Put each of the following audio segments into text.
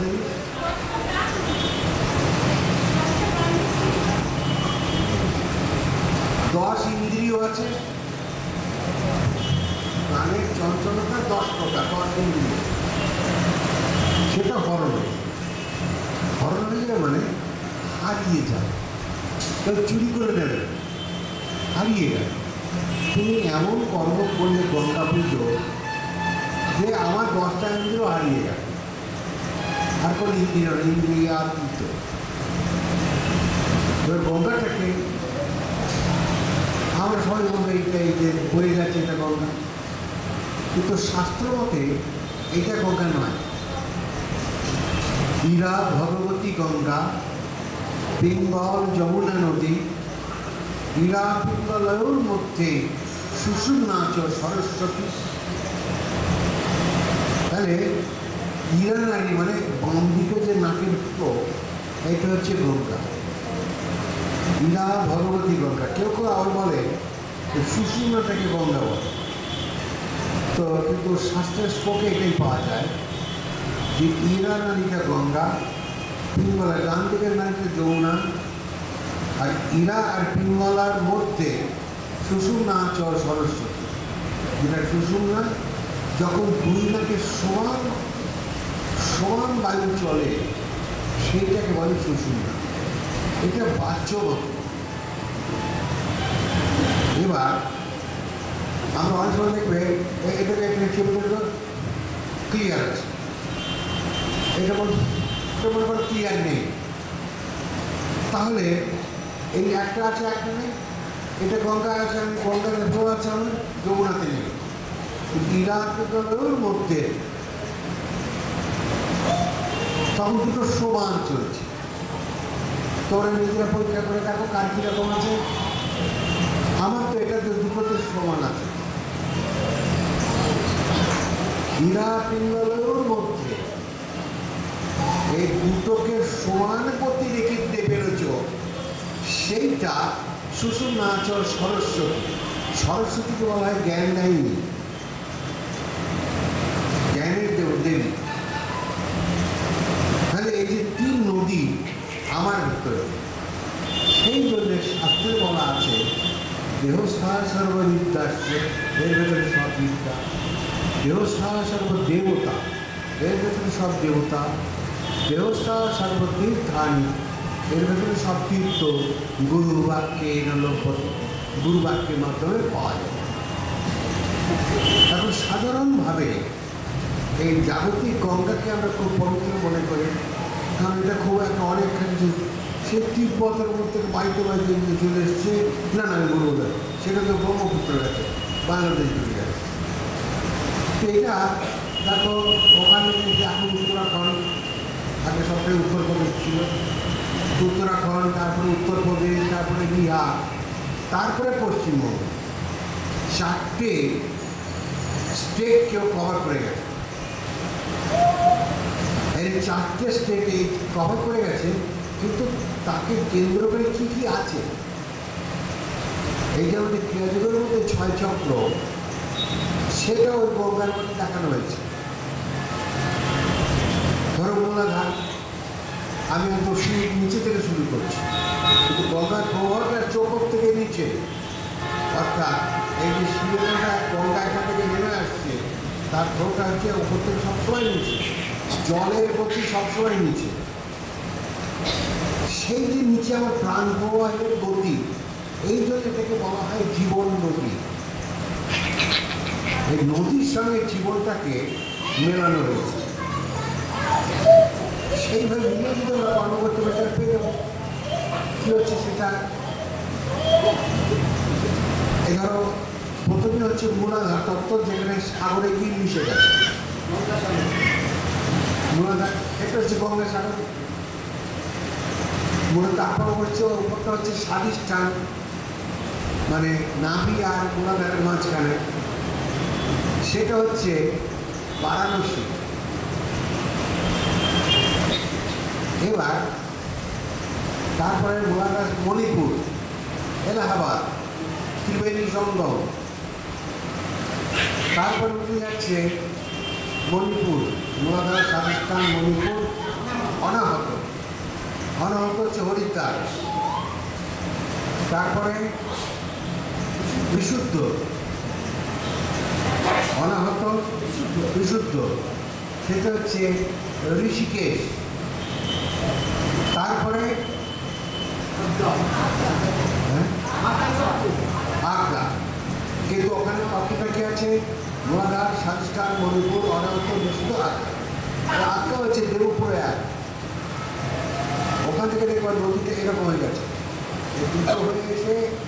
জিনিস দশ ইন্দ্রিয় আছে। প্রাণের চঞ্চলতা দশ প্রকার, দশ ইন্দ্রিয়। সেটা হরণ। হরণ হয়ে যায় মানে হারিয়ে যায় চুরি করে নেবে। হারিয়ে গেল। তুমি এমন কর্ম করলে গঙ্গা পুজো যে আমার দশটা ইন্দ্রিয় হারিয়ে গেল। আর কিন্তু। এবার গঙ্গাটাকে আমরা সবাই বলব এইটা, এই যে বয়ে গেছে এটা গঙ্গা। কিন্তু শাস্ত্র মতে এটা গঙ্গা নয়। ইরা, ভগবতী গঙ্গা, বেঙ্গল, যমুনা নদী, ইরা পিঙ্গলয়ের মধ্যে সুষুম্নাচ সরস্বতী। তাহলে ইরা নারী মানে বাম দিকে যে নাকের ফুটো এটা হচ্ছে গঙ্গা। ইরা ভগবতী গঙ্গা। কেউ কেউ আবার বলে যে সুষুম্নাটাকে গঙ্গা বলে? তো কিন্তু শাস্ত্রের স্পোকে এটাই পাওয়া যায় যে ইরা নারীটা গঙ্গা, পিঙ্গলা, ডান দিকের নারীটা যমুনা, আর ইরা আর পিঙ্গলার মধ্যে সুষুম্না চর সরস্বতী। যেটা সুষুম্না যখন দুই নাকে সমান সমান বায়ু চলে, সেইটাকে বলে সুষুম্না এটা বাহ্যগত এবার, আমরা অনেক সময় দেখবে এটাকে এখানে চেপে ক্লিয়ার আছে। এটা মনে করো ক্লিয়ার নেই। তাহলে, এই একটা আছে একটা নেই এটা গঙ্গা আছে আমি গঙ্গা রেফো আছে আমি যমুনাতে নেই। ইরাকের মধ্যে। তখন দুটো সমান চলছে। তোমরা নিজেরা পরীক্ষা করে দেখো কার কীরকম আছে। আমার তো এটা তো দুটোতে সমান আছে। হীরা, পিঙ্গলের মধ্যে এই দুটোকে সমান গতি রেখে পেরেছ। সেইটা সুষুম্নাচর সরস্বতী। সরস্বতীকে বলা হয় জ্ঞান দায়িনী জ্ঞানের দেব দেবী তাহলে এই যে তিন নদী আমার ভিতরে সেই জন্য শাস্ত্রে বলা আছে দেহস্থা সর্ববিদ্যাস্য এর ভেতরে সব বিদ্যা দেহস্থা সর্বদেবতা, এর ভেতরে সব দেবতা। দেহস্থা সর্বতীর্থানি, এর ভেতরে সব তীর্থ। গুরু বাক্যে গুরু বাক্যের মাধ্যমে পাওয়া যায়। এখন সাধারণভাবে এই জাগতিক গঙ্গাকে আমরা খুব পবিত্র মনে করি। কারণ এটা খুব একটা অনেকখানি সে তিব্বতের মধ্যে বাইতে বাইতে চলে এসছে না না না সেটা তো ব্রহ্মপুত্র গেছে বাংলাদেশ চলে গেছে তো এটা, দেখো, ওখানে এখন উত্তরাখণ্ড, আগে সবটাই উত্তরপ্রদেশ ছিল। উত্তরাখণ্ড, তারপরে উত্তরপ্রদেশ, তারপরে বিহার, তারপরে পশ্চিমবঙ্গ। চারটে স্টেট কেউ কভার করে গেছে। এই চারটে স্টেট কভার করে গেছে, কিন্তু তাকে কেন্দ্র করে কী কী আছে? এই যে আমাদের ক্রিয়াযোগের মধ্যে ছয় চক্র। সেটা ওই গঙ্গার মধ্যে দেখানো হয়েছে। ধরো মোলাঘাট আমি সিঁড়ির নিচে থেকে শুরু করছি। কিন্তু গঙ্গার প্রবাহটা চোখর থেকে নিচে। অর্থাৎ এই যে শিবের গঙ্গা এখান থেকে নেমে আসছে, তার ফ্লোটা হচ্ছে ওপর থেকে সবসময় নিচে। জলের গতি সবসময় নিচে। সেই যে নিচে আমার প্রাণ প্রবাহের গতি এই জন্য এটাকে বলা হয় জীবন নদী। এই নদীর সঙ্গে জীবনটাকে মেলানো হয়েছে। সেইভাবে আমরা করতে পেয়ে যাব। কী হচ্ছে সেটা? প্রথমে হচ্ছে তত্ত্ব, যেখানে সাগরে গিয়ে মিশে গেছে মূলাধার এটা হচ্ছে গঙ্গা সাগর। মূলত তারপর হচ্ছে উপরটা হচ্ছে স্বাধিষ্ঠান। মানে নাভি আর মূলাধারের মাঝখানে, সেটা হচ্ছে বারাণসী। এবার তারপরে গোলাঘাট মণিপুর, এলাহাবাদ, ত্রিবেণী সঙ্গম তারপরে উঠে যাচ্ছে মণিপুর গোলাঘাট রাজস্থান, মণিপুর, অনাহত। অনাহত হচ্ছে হরিদ্বার। তারপরে বিশুদ্ধ। অনাহত, বিশুদ্ধ। সেটা হচ্ছে ঋষিকেশ। তারপরে হ্যাঁ? আগ্রা। কিন্তু ওখানে পাখিটা কি আছে গোয়াঘাট সাজস্থান মণিপুর অনাহত বিশুদ্ধ আগ্রা। আগ্রা হচ্ছে দেবপুরে এক ওখান থেকে দেখবার নদীটা এরকম হয়ে গেছে। দুটো হয়ে গেছে।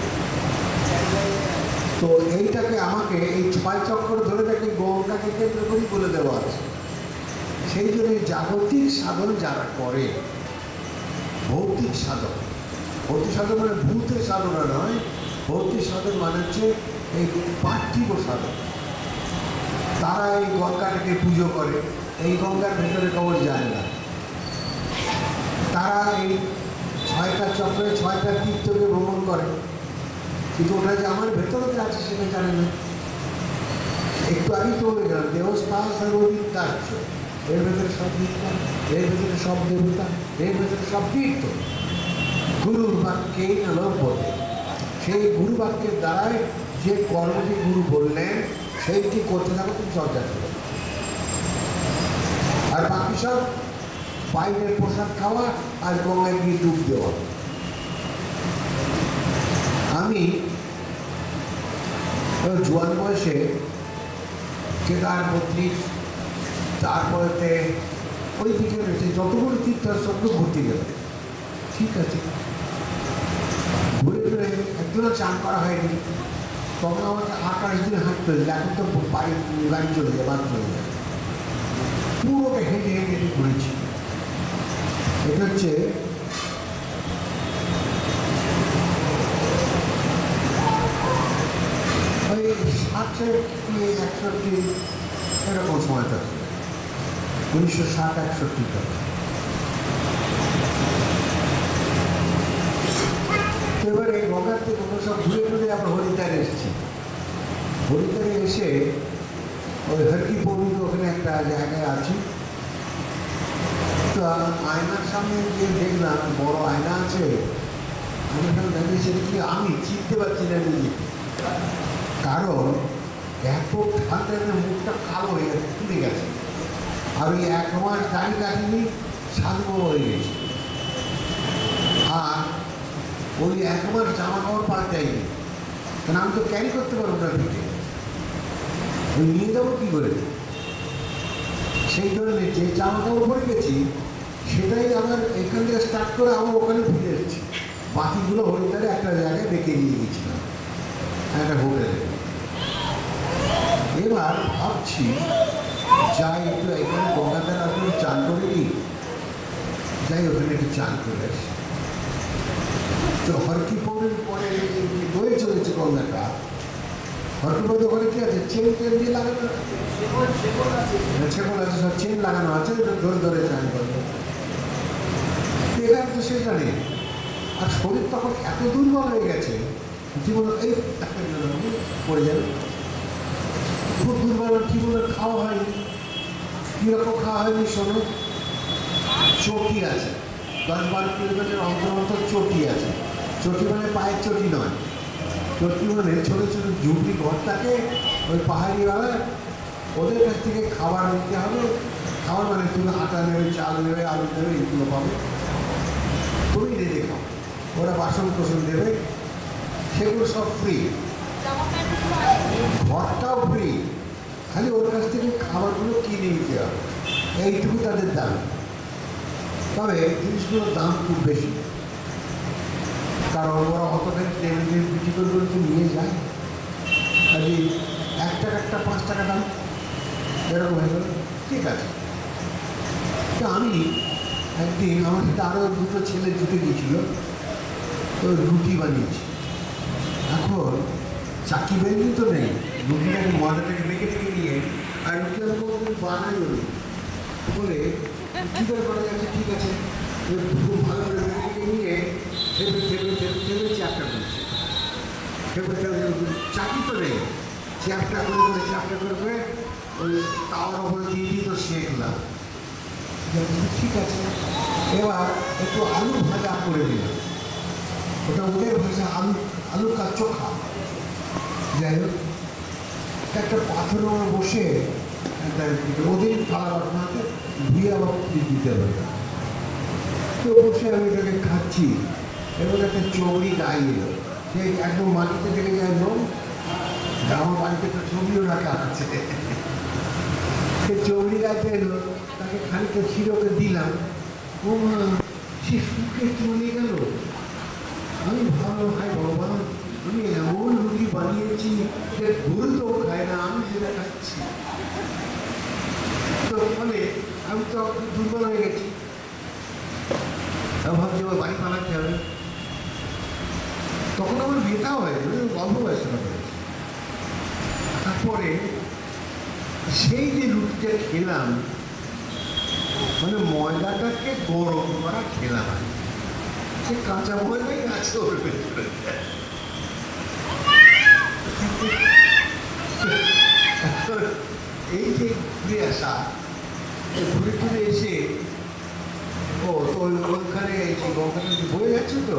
তো এইটাকে আমাকে এই ছয় চক্কর ধরে তাকে গঙ্গাকে কেন্দ্র করেই বলে দেওয়া আছে। সেই জন্য জাগতিক সাধন যারা করে, ভৌতিক সাধন ভৌতিক সাধন মানে ভূতের সাধনা নয়, ভৌতিক সাধন মানে হচ্ছে এই পার্থিব সাধন। তারা এই গঙ্গাটাকে পুজো করে, এই গঙ্গার ভেতরে কবর যায় না। তারা এই ছয়টা চক্রে, ছয়টা তীর্থকে ভ্রমণ করে। কিন্তু ওটা যে আমার ভেতরে আছে সেটা জানে না। একটু আগেই তো বলে গেলাম দেবস্থান সর্ববিদ্যার্য এর ভেতরে সব বিদ্যা এর ভেতরে সব দেবতা, এর ভেতরে সব তীর্থ। গুরুর বাক্যে লভ্যতে সেই গুরু বাক্যের দ্বারাই যে কর্মটি গুরু বললেন, সেইটি করতে থাকো, তুমি চর্চা করো। আর বাকি সব বাইরের প্রসাদ খাওয়া আর গঙ্গায় গিয়ে ডুব দেওয়া। আমি জোয়ান বয়সে কেদার বত্রিশ তারপরেতে ওই দিকে রয়েছে, যতগুলো তীর্থ ঘুরতে গেল। ঠিক আছে। ঘুরে ঘুরে একদিনও চান করা হয়নি। তখন আমাকে আঠাশ দিন হাঁটতে হয়েছিল, এখন তো বাড়ি গাড়ি চলে যায় বাদ চলে যায়। পুরোটা হেঁটে হেঁটে ঘুরেছি। এটা হচ্ছে একষট্টি এরকম সময়টা ছিল উনিশশো ষাট একষট্টিটা তো এবারে গঙ্গার থেকে আমরা সব ঘুরে ঘুরে আবার হরিদ্বারে এসেছি হরিদ্বারে এসে ওই হরকি পৌরিতে ওখানে একটা জায়গায় আছি তো আয়নার সামনে গিয়ে দেখলাম বড় আয়না আছে আমি এখানে দাঁড়িয়েছি কি আমি চিনতে পারছি না নিজে কারণ এত ঠান্ডায় না মুখটা কালো হয়ে গেছে, ফুলে গেছে। আর ওই এক মাস দাড়ি কাটিনি সাজবো হয়ে গেছে। আর ওই এক মাস জামা কাপড় পাল্টাইনি কারণ আমি তো ক্যারি করতে পারব না পিঠে ওই নিয়ে যাব কী করে? সেই ধরনের যে জামা কাপড় পরে গেছি, সেটাই আমার এখান থেকে স্টার্ট করে আমার ওখানে ফিরে এসেছি। বাকিগুলো হরিদ্বারে একটা জায়গায় ডেকে নিয়ে গেছিলাম, একটা হোটেলে এবার ভাবছি যাই একটু এখানে গঙ্গাধার আসলে চান করে যাই ওখানে একটু চান করে তো হরকিপুরের পরে বয়ে চলেছে গঙ্গাটা ওখানে কি আছে? চেন টেন দিয়ে লাগানো আছে? সব চেন লাগানো আছে, ধরে ধরে চান করবে এখানে তো সেটা নেই আর শরীর তখন এত দুর্বল হয়ে গেছে, জীবন এই পড়ে যাবে। দুর্বল বলে খাওয়া হয়নি। কীরকম খাওয়া হয়নি শোনো? চটি আছে। দশ বারো কিলোমিটার অন্তর অন্তর চটি আছে। চটি মানে পায়ের চটি নয়। চটি মানে ছোটো ছোটো ঝুপড়ি ঘর থাকে ওই পাহাড়িওয়ালা ওদের কাছ থেকে খাবার নিতে হবে। খাবার মানে তুমি আটা নেবে, চাল নেবে, আলু নেবে এগুলো পাবে। তুমি রেঁধে খাও। ওরা বাসন কোসন দেবে। সেগুলো সব ফ্রি ঘরটাও ফ্রি খালি ওর কাছ থেকে খাবারগুলো কিনে নিতে হবে। এইটুকু তাদের দাম। তবে জিনিসগুলোর দাম খুব বেশি। কারণ ওরা অতটা টেবিলে বিক্রি করে নিয়ে যায়। কাজে এক টাকা একটা পাঁচ টাকা দাম। এরকম হয়ে গেল। ঠিক আছে। তো আমি একদিন আমার সাথে আরও দুটো ছেলে জুটে গিয়েছিল। তো রুটি বানিয়েছি। এখন চাকি বেরিয়ে তো নেই। রুটিটাকে ময়দাটাকে মেখে টেকে নিয়ে আর রুটি আমি বানাই বলে, কী করে করা যাচ্ছে ঠিক আছে। খুব ভালো করে মেখে নিয়ে ঠেপে ঠেপে ঠেপে ঠেপে চ্যাপটা করছি। ঠেপে ঠেপে চাকি তো নেই। চ্যাপটা করে করে চ্যাপটা করে করে ওই তাওয়ার ওপরে দিয়ে দিয়ে তো শেখলাম ঠিক আছে। এবার একটু আলু ভাজা করে দিলাম ওটা ওদের ভাষা, আলু আলু কা চোখা যাই হোক, একটা পাথর আমার বসে ওদের থালা বাটনাতে ধুয়ে আবার দিতে হবে। তো বসে আমি এটাকে খাচ্ছি, এবং একটা চৌড়ি গায়ে এলো। সে একদম মাটিতে থেকে যায় লোক আমার বাড়িতে একটা ছবিও রাখা আছে। সে চৌড়ি গাছে এলো, তাকে খানিকটা ছিঁড়োকে দিলাম। ও মা, সে সুখে চলে গেল আমি ভাবলাম হাই ভগবান আমি এমন রুটি বানিয়েছি যে ভুল তো খায় না আমি সেটা খাচ্ছি তো ফলে আমি তো দুর্বল হয়ে গেছি আমি ভাবছি আমার বাড়ি পালাতে হবে হয়নি মানে অল্প বয়সে তারপরে সেই যে রুটিটা খেলাম মানে ময়দাটাকে গরম করা খেলাম। সে কাঁচা ময়দাই আছে ওর এই যে ঘুরে আসা ঘুরে ঘুরে এসে, ও ওইখানে ওখানে বয়ে যাচ্ছে তো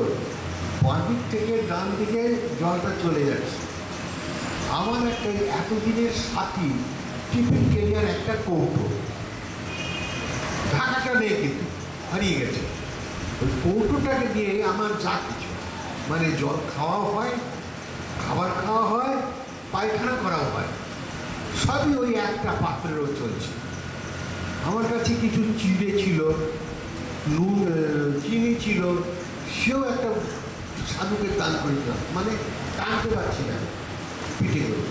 বাঁদিক থেকে ডান দিকে জলটা চলে যাচ্ছে। আমার একটা এতদিনের সাথী, টিফিন কেরিয়ার একটা কৌটো। ঢাকাটা নেই কিন্তু হারিয়ে গেছে। ওই কৌটোটাকে দিয়ে আমার যা কিছু মানে জল খাওয়াও হয়, খাবার খাওয়া হয়, পায়খানা করাও হয়, সবই ওই একটা পাত্রেরও চলছে। আমার কাছে কিছু চিড়ে ছিল, নুন চিনি ছিল, সেও একটা সাধুকে টান করে দিলাম মানে টানতে পারছি না। পিঠে করে।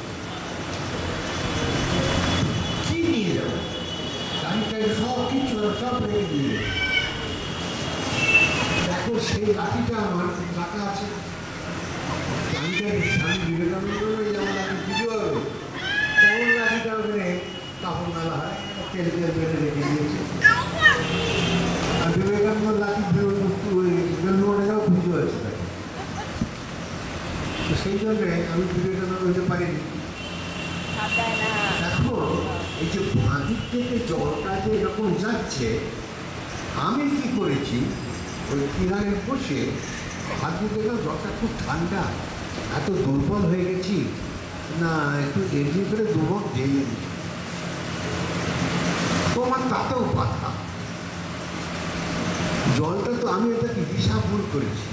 কি নিয়ে যাব? গাড়িটাই সব কিছু সব রেখে দিয়ে দেখো, সেই লাঠিটা আমার টাকা আছে। গাড়িটা স্বামী বিবেকানন্দ যেমন লাঠি পুজো হবে তেমন লাঠিটা ওখানে কাপড় মেলা হয় তেল তেল বেড়ে রেখে দিয়েছে আর বিবেকানন্দ লাঠি বেলমোড়েও পুজো আছে তাকে তো সেই জন্যে আমি বিবেকানন্দ হতে পারিনি দেখো এই যে বাঁদিক থেকে জলটা যে যাচ্ছে আমি কি করেছি? ওই কিনারে বসে দিয়ে দেখলাম জলটা খুব ঠান্ডা। এত দুর্বল হয়ে গেছি। না, একটু এমনি করে দুমক দিই তোমার তাতেও পাতা জলটা তো আমি এটাকে দিশা ভুল করেছি।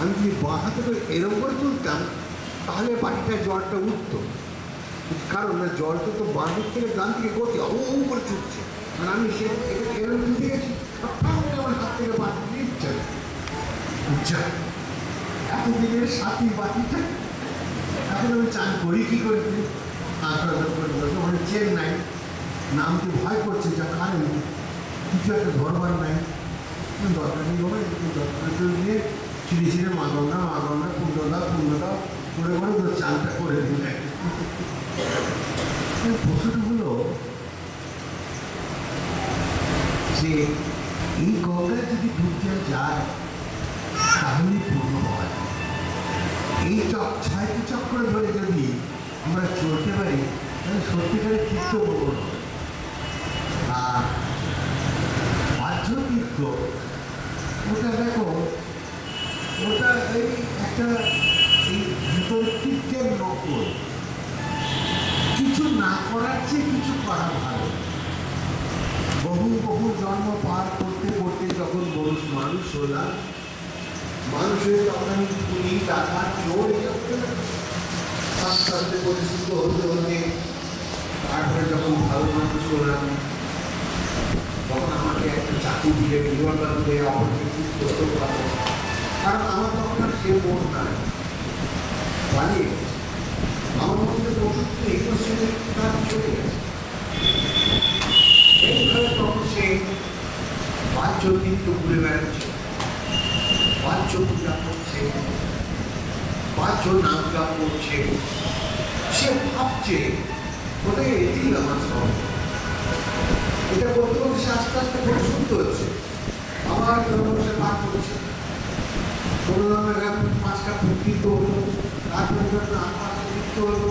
আমি যদি বাঁ হাতে করে এরকম করে তুলতাম, তাহলে বাড়িটা জলটা উঠতো। কারণ না, জলটা তো বাঁ থেকে ডান থেকে গতি ও করে ছুটছে আর আমি সে এরকম তুলতে গেছি আমার হাত থেকে বাটি দিয়ে এতদিনের এখন আমি চান করি কি করে ওখানে চেন্নাই নামতে ভয় করছে যা কারণ কিছু একটা ধরবার নাই দরকার নেই বাবা দরকার নিয়ে ছিঁড়ে ছিঁড়ে মা গঙ্গা মা গঙ্গা কুণ্ড দাও করে চানটা করে দিলে প্রশ্নটা হলো এই গঙ্গায় যদি ডুব দেওয়া যায়, তাহলে পূর্ণ হয়। এই চক ছয়টি চক্র ধরে যদি আমরা চলতে পারি, তাহলে সত্যিকারের তীর্থ বলব আর বাহ্য তীর্থ ওটা দেখো, ওটা এই একটা এই ভিতর তীর্থের নকল কিছু না করার চেয়ে কিছু করা ভালো বহু বহু জন্ম পার করতে করতে যখন মানুষ মানুষ হলাম মানুষের তখন পুলি টাকা চোর আস্তে আস্তে পরিচিত হতে হতে তারপরে যখন ভালো মানুষ হলাম তখন আমাকে একটা চাকু দিয়ে বিমানবন্দরে অপরকে করতে পারব কারণ আমার তখন আর সে মন নাই পালিয়ে আমার মধ্যে ওষুধ ইমোশনের কাজ চলে গেছে এইভাবে তখন সে বাহ্য নৃত্য ঘুরে বেড়াচ্ছে। বাহ্য পূজা করছে বাহ্য নাম গান করছে। সে ভাবছে কোথায় এটি আমার সব। এটা করতে করতে সে আস্তে আস্তে খুব শুনতে হচ্ছে। আবার কোনো সে পাঠ করছে। কোনো রকমের পাঁচটা প্রকৃত হলো তারপরে আর পাঁচটা হলো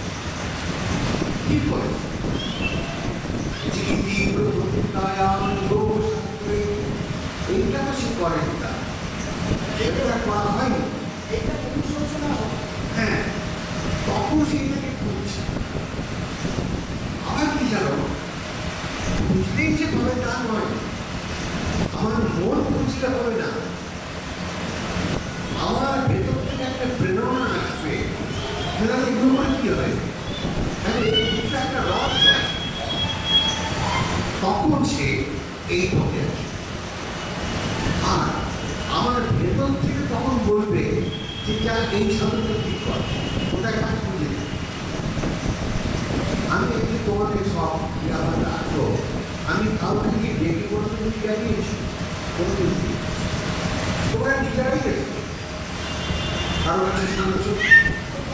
হ্যাঁ আবার কি বুঝতেই তা আমার মন হবে না আমার ভেতর থেকে একটা প্রেরণা আসবে সেটা কি হয় হ্যাঁ এই কিছু একটা রস আছে। তখন সে এই পথে আর আমার ভেতর থেকে তখন বলবে যে যা এই শব্দটা ঠিক কর ওটা বুঝে নে। আমি একটি তোমাদের সব আমার রাখো আমি কাউকে গিয়ে ডেকে কোনো তুমি জানিয়েছি কোনো কিছু তোমরা নিজেরাই গেছো কারও কাছে শুনেছ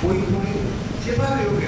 বই পড়ে যেভাবে ওকে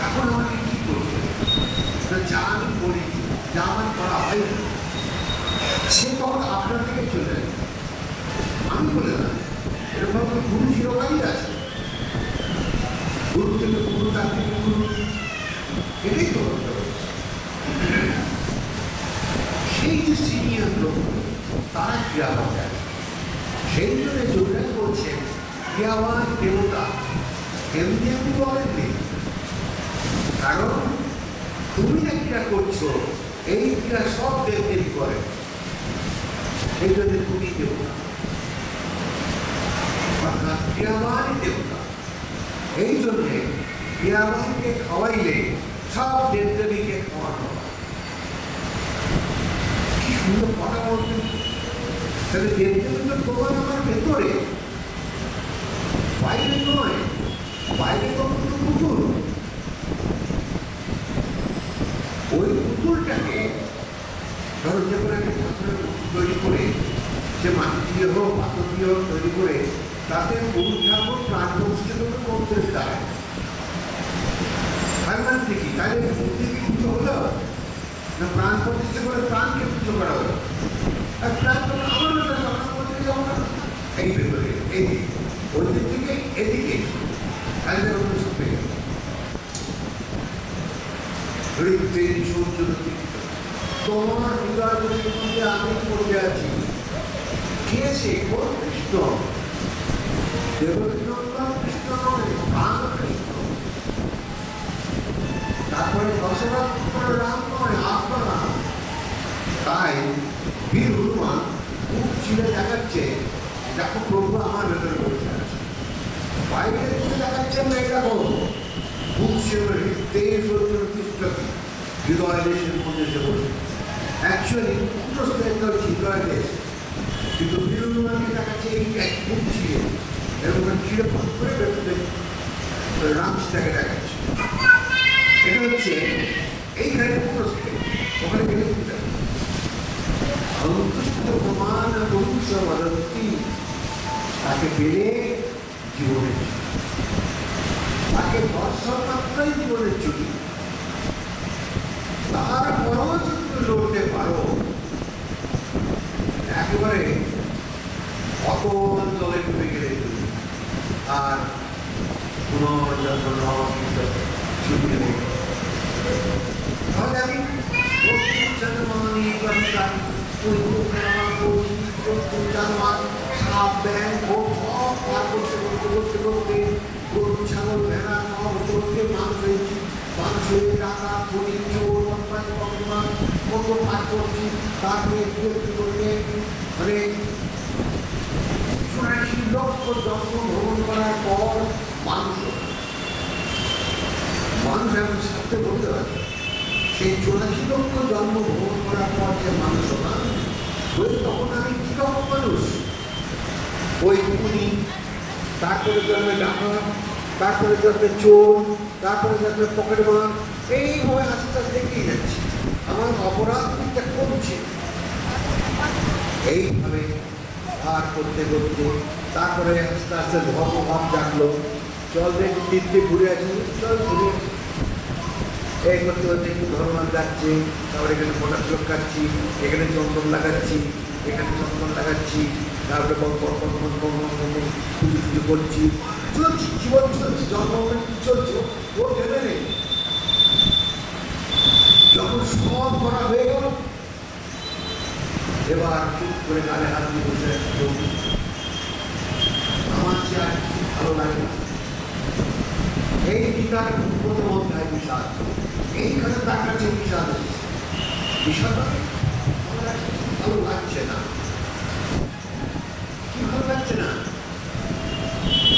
এখন আমাকে কি করতে যা আমি করি যা আমার করা হয় সে তখন আপনার থেকে চলে যায় আমি বলে না এরকম গুরু চিরকালই আছে গুরু থেকে গুরু তার থেকে গুরু এটাই তো সেই যে সিনিয়র লোক তারা ক্রিয়াবান আছে সেই জন্য যোগরাজ বলছেন ক্রিয়াবান দেবতা এমনি এমনি বলেননি কারণ তুমি যে ক্রিয়া করছ, এই ক্রিয়া সব দেবদেবী করে। এই জন্য তুমি দেবতা। অর্থাৎ দেবতা। এই জন্যে ক্রিয়াবানকে খাওয়াইলে সব দেবদেবীকে খাওয়ানো। কি সুন্দর কথা বলছেন। তাহলে দেবদেবী তো আমার ভেতরে। বাইরে নয়। বাইরে তো কোনো ওই পুতুলটাকে ধরো যে কোনো একটা পুতুল তৈরি করে, সে মাটি দিয়ে হোক পাথর দিয়ে হোক তৈরি করে, তাতে পুরুষ ঠাকুর প্রাণ প্রতিষ্ঠা করতে দাঁড়ায় তার মানে কি? তাহলে বুদ্ধি কি পুজো হলো? না প্রাণ প্রতিষ্ঠা করে প্রাণকে পুজো করা হলো? আর প্রাণ আমার যাব না এই ভেতরে এই ওই দিক থেকে, এদিকে, তাহলে অন্য সব পেয়ে গেল হৃদয় সূর্য তোমার হৃদয় মধ্যে আমি পড়ে আছি। কে সে? কোন কৃষ্ণ? দেবকৃষ্ণ কৃষ্ণ নয়, রামকৃষ্ণ। তারপরে দশরথ রাম নয় আত্মরাম তাই বীর হনুমান খুব ছিঁড়ে দেখাচ্ছে, দেখো প্রভু আমার ভেতরে বসে আছে। বাইরে থেকে দেখাচ্ছেন না Consumer favorable system realization on the level. Actually, কিন্তু দেখাচ্ছে এই এক বুক ছিল এবং কীরকম করে ব্যক্তিদের তাকে দেখাচ্ছে এটা হচ্ছে এইখানে প্রশ্ন ওখানে গেলে অনুকৃষ্ট প্রমাণ তাকে পেলে জীবনে তাকে দর্শন মাত্রই জীবনের ছুটি তারপরও যদি লড়তে পারো। একেবারে অতল জলে ডুবে গেলে আর পুনর্জন্ম ছুটি নেই। তাহলে আমি জন্মানি কর্তাই সাপ ব্যাং ভোগ পার করতে করতে করতে করতে গরু ছাগল ভেড়া করতে মানুষ হয়েছি মানুষ টাকা খনি চোর বদমাস বদমাস কত পার করছি তারপরে একটু একটু করে মানে চুরাশি লক্ষ জন্ম ভ্রমণ করার পর মানুষ মানুষ এখন সাথে বলতে পারে সেই চুরাশি লক্ষ জন্ম ভ্রমণ করার পর যে মানুষ না ওই তখন আমি কি রকম মানুষ ওই খুনি তারপরে জন্মে ডাকাত তারপরে জন্মে চোর, তারপরে জন্মে পকেট মার, এইভাবে আস্তে আস্তে এগিয়ে যাচ্ছে। আমার অপরাধ দিকটা কমছে। এইভাবে পার করতে করতে তারপরে আস্তে আস্তে ধর্মভাব জাগলো। চল রে তীর্থে ঘুরে আসি। চল ঘুরে। এই করতে করতে একটু ধর্ম যাচ্ছে। তারপরে এখানে মোটা চোখ কাটছি এখানে চন্দন লাগাচ্ছি, এখানে চন্দন লাগাচ্ছি। তারপরে করছি চলছি জীবন চলছে জন্মগ্রহণ চলছে ওর থেমে নেই যখন সব করা হয়ে গেল, এবার চুপ করে কালে হাত দিয়ে বসে আমার যে আর ভালো লাগে, এই গীতার প্রথম অধ্যায় বিষাদ এইখানে তার কাছে বিষাদ বিষাদ মানে, ভালো লাগছে না। লাগছে না।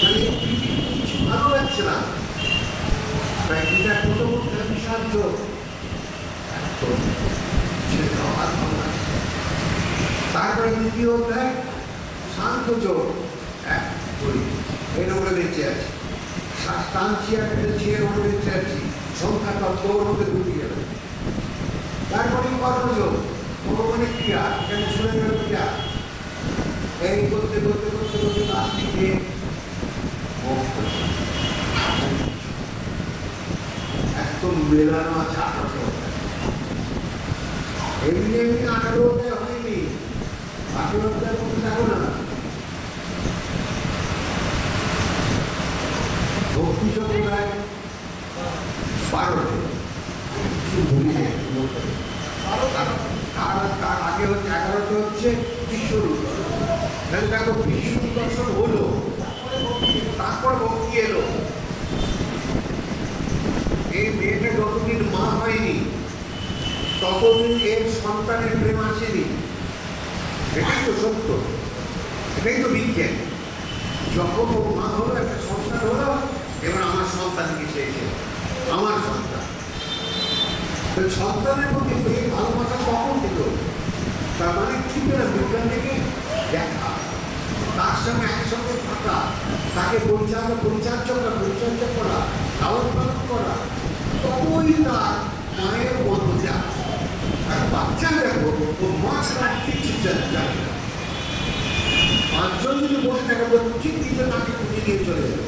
মানে কিছু ভালো লাগছে না। তাই ছেড়ে দাও, আর ভালো তারপরে দ্বিতীয় অধ্যায় শান্ত যোগ এক দুই। এর উপরে বেঁচে আছে টানছি একটা চেয়ার উপরে বেঁচে আছি সংখ্যা তত্ত্ব ওর গেল। তারপরে কর্মযোগ ভগবানের ক্রিয়া। এখানে শুনে গেল ক্রিয়া। করতে করতে করতে করতে লাস্টে গিয়ে। একদম মেলানো আছে তার আগে হচ্ছে এগারোটা হচ্ছে তাহলে দেখো বিষ্ণু দর্শন হলো। তারপর ভক্তি এলো। এই মেয়েটা যতদিন মা হয়নি, ততদিন এর সন্তানের প্রেম আসেনি। এটাই তো সত্য। এটাই তো বিজ্ঞান যখন ও মা হলো, একটা সন্তান হলো, এবার আমার সন্তান কিছু এসে? আমার সন্তান। সন্তানের প্রতি ভালোবাসা কখন দিল তার মানে কি করে বিজ্ঞান থেকে তার সঙ্গে একসঙ্গে থাকা, তাকে পরিচালনা পরিচর্যা পরিচর্যা করা লালন পালন করা ততই তার মায়ের মধ্যে আসে। আর বাচ্চা দেখো ও মা ছাড়া কিছু জানে না। পাঁচজন যদি বসে থাকে তো ঠিক দিকে তাকে খুঁজে নিয়ে চলে যাবে।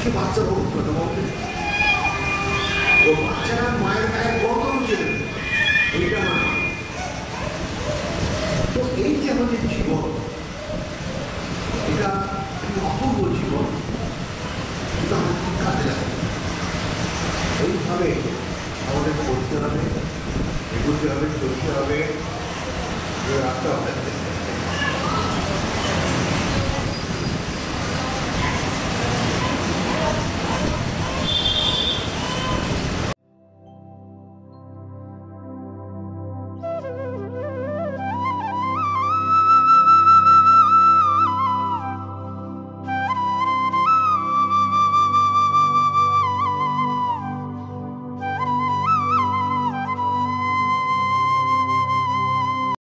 সে বাচ্চা বহু কথা বলবে? ও বাচ্চারা মায়ের গায়ে গত উঠে এইটা মানে। তো এই যে আমাদের জীবন